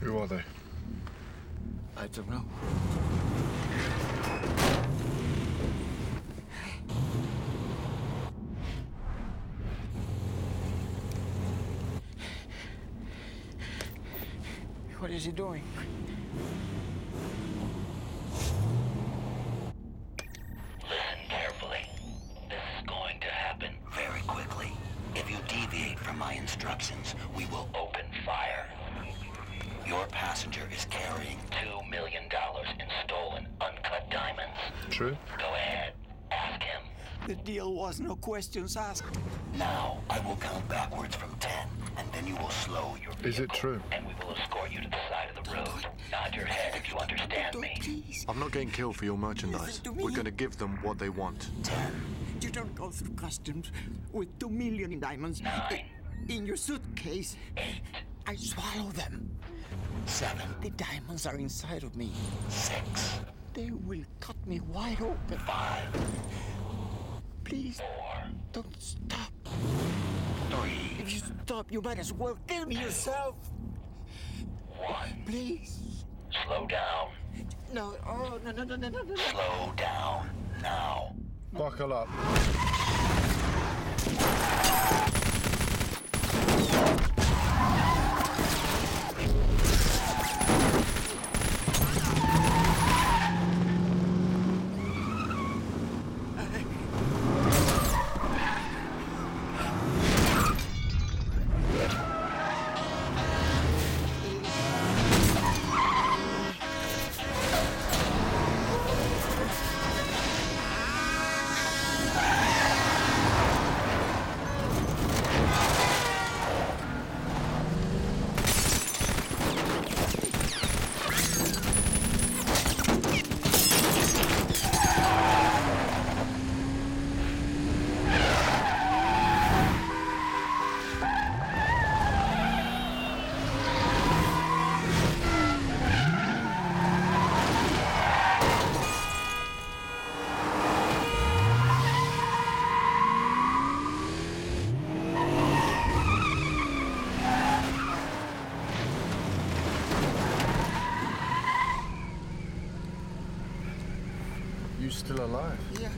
Who are they? I don't know. What is he doing? Listen carefully. This is going to happen very quickly. If you deviate from my instructions, we will open fire. Your passenger is carrying $2 million in stolen, uncut diamonds. True? Go ahead. Ask him. The deal was no questions asked. Now, I will count backwards from 10, and then you will slow your vehicle. Is it true? And we will escort you to the side of the road. Nod your head if you understand me. please. I'm not getting killed for your merchandise. Listen to We're gonna give them what they want. 10, You don't go through customs with two million in diamonds Nine. in your suitcase. I swallow them. 7, The diamonds are inside of me. 6, They will cut me wide open. 5, Please, 4, don't stop. 3, If you stop, you might as well kill me yourself. 1. Please. Slow down. No, oh, no, no, no, no, no, no. Slow down. Now. Buckle up. You still alive? Yeah.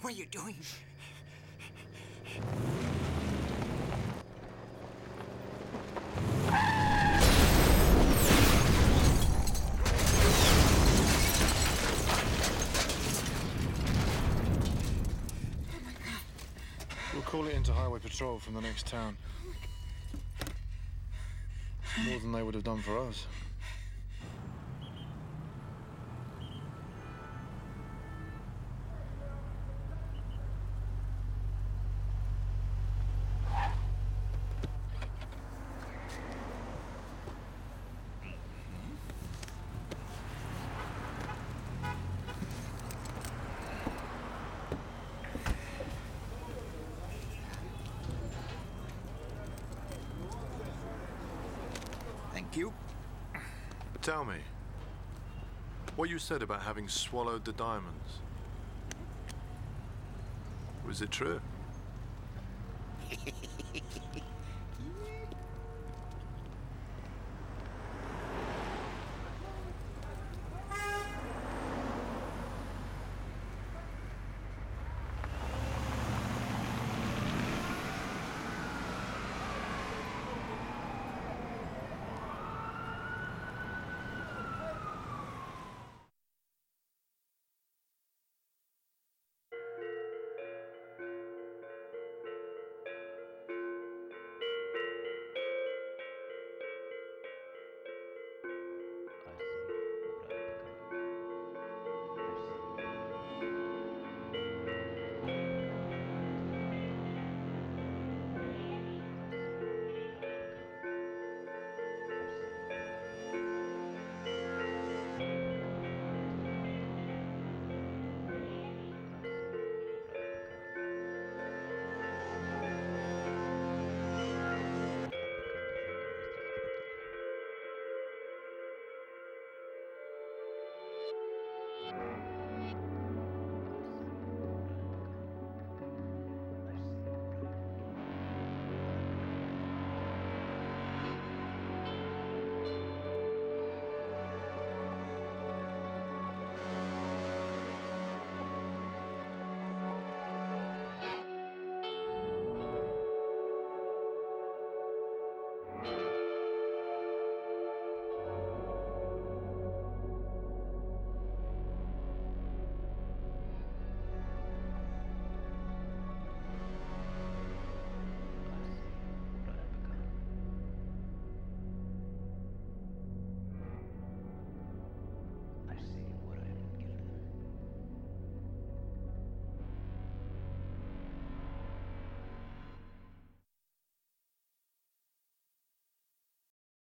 What, are you doing? We'll call it into highway patrol from the next town. More than they would have done for us. you. Tell me, what you said about having swallowed the diamonds. Was it true?